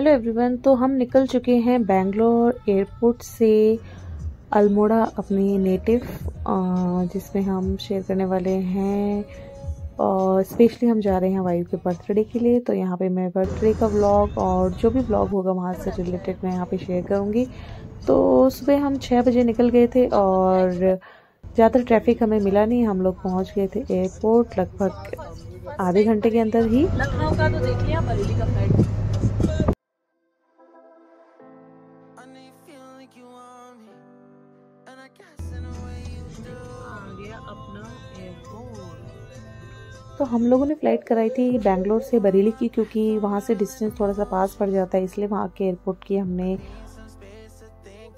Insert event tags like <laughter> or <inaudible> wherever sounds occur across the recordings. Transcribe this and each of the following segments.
Hello everyone तो हम निकल चुके हैं बेंगलोर एयरपोर्ट से अल्मोड़ा अपने नेटिव जिसमें हम शेयर करने वाले हैं। और स्पेशली हम जा रहे हैं वायु के बर्थडे के लिए तो यहाँ पे मैं बर्थडे का व्लॉग और जो भी व्लॉग होगा वहाँ से रिलेटेड मैं यहाँ पे शेयर करूँगी। तो सुबह हम छः बजे निकल गए थे और ज़्यादा ट्रैफ़िक हमें मिला नहीं, हम लोग पहुँच गए थे एयरपोर्ट लगभग आधे घंटे के अंदर ही। लखनऊ का तो देख लिया, बरेली का फ़्लाइट तो हम लोगों ने फ़्लाइट कराई थी बेंगलोर से बरेली की, क्योंकि वहाँ से डिस्टेंस थोड़ा सा पास पड़ जाता है, इसलिए वहाँ के एयरपोर्ट की हमने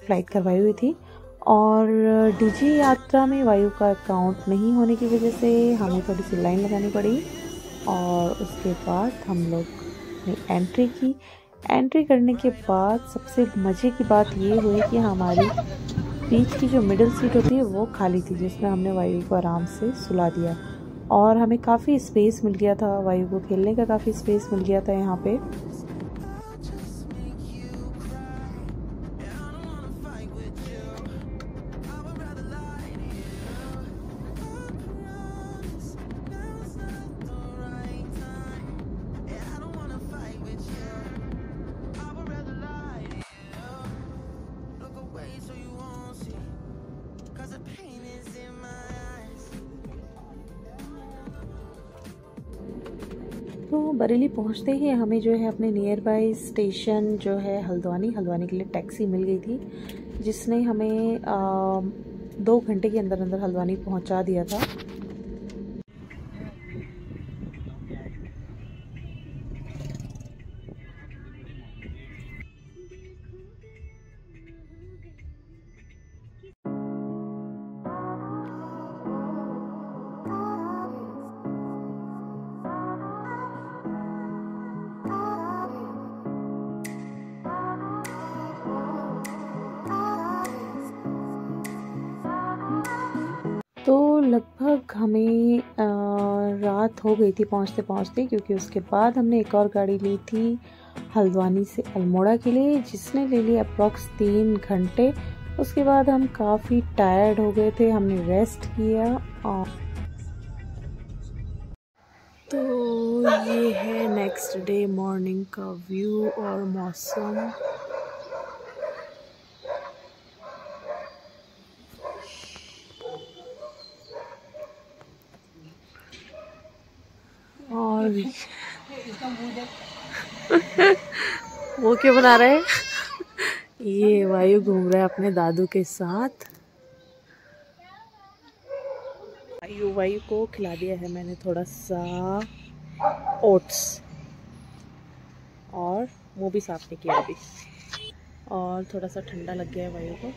फ़्लाइट करवाई हुई थी। और डीजी यात्रा में वायु का अकाउंट नहीं होने की वजह से हमें थोड़ी सी लाइन लगानी पड़ी और उसके बाद हम लोग ने एंट्री की। एंट्री करने के बाद सबसे मज़े की बात ये हुई कि हमारी बीच की जो मिडिल सीट होती है, वो खाली थी, जिसमें हमने वायु को आराम से सुला दिया। और हमें काफ़ी स्पेस मिल गया था, वायु को खेलने का काफ़ी स्पेस मिल गया था यहाँ पे। तो बरेली पहुँचते ही हमें जो है अपने नियर बाई स्टेशन जो है हल्द्वानी हल्द्वानी के लिए टैक्सी मिल गई थी जिसने हमें आ, दो घंटे के अंदर अंदर हल्द्वानी पहुँचा दिया था। लगभग हमें रात हो गई थी पहुँचते पहुँचते, क्योंकि उसके बाद हमने एक और गाड़ी ली थी हल्द्वानी से अल्मोड़ा के लिए, जिसने ले लिया अप्रॉक्स तीन घंटे। उसके बाद हम काफ़ी टायर्ड हो गए थे, हमने रेस्ट किया और तो ये है नेक्स्ट डे मॉर्निंग का व्यू और मौसम। और वो क्यों बना रहे हैं? ये वायु घूम रहा है अपने दादू के साथ। वायु वायु को खिला दिया है मैंने थोड़ा सा ओट्स। और मुँह भी साफ़ नहीं किया अभी। और थोड़ा सा ठंडा लग गया है वायु को।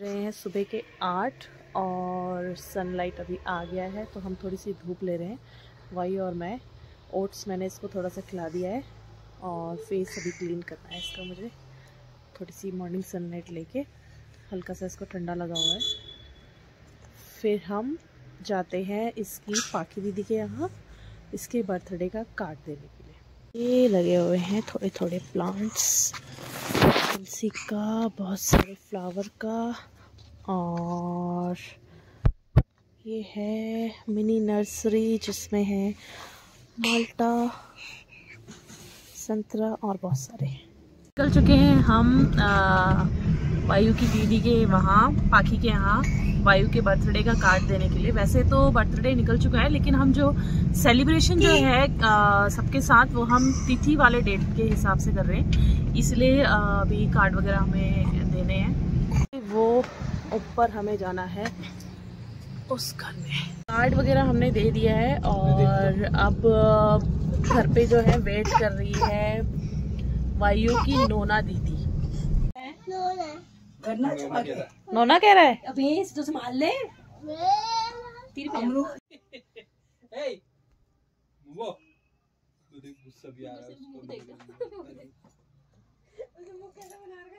रहे हैं सुबह के आठ और सनलाइट अभी आ गया है तो हम थोड़ी सी धूप ले रहे हैं। वायु और मैं। ओट्स मैंने इसको थोड़ा सा खिला दिया है और फेस अभी क्लीन करना है इसका मुझे। थोड़ी सी मॉर्निंग सनलाइट लेके हल्का सा इसको ठंडा लगा हुआ है। फिर हम जाते हैं इसकी पाखी दीदी के यहाँ, इसके बर्थडे का कार्ड देने के लिए। ये लगे हुए हैं थोड़े थोड़े प्लांट्स तुलसी का, बहुत सारे फ्लावर का और ये है मिनी नर्सरी जिसमें है माल्टा, संतरा और बहुत सारे। निकल चुके हैं हम वायु की दीदी के वहाँ, पाखी के यहाँ, वायु के बर्थडे का कार्ड देने के लिए। वैसे तो बर्थडे निकल चुका है, लेकिन हम जो सेलिब्रेशन जो है सबके साथ वो हम तिथि वाले डेट के हिसाब से कर रहे हैं। इसलिए अभी कार्ड वगैरह हमें देने हैं। वो ऊपर हमें जाना है। उस घर में। कार्ड वगैरह हमने दे दिया है और अब घर पे जो है वेट कर रही है वायु की नोना दीदी। नोना कह रहा है। अभी तो संभाल ले। गुस्सा भी आ रहा है? <laughs>